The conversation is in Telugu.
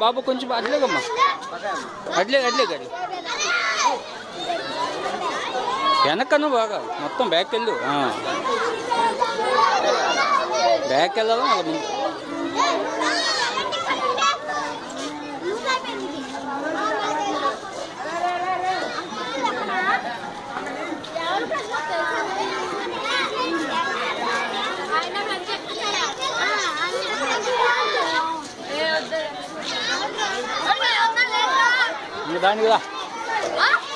బాబు కొంచెం అట్లేగమ్మా అట్లే అట్లే గడి వెనకను బాగా. మొత్తం బ్యాక్ వెళ్ళు. బ్యాక్ వెళ్ళాలా? అలా ముందు? 你来，你来干？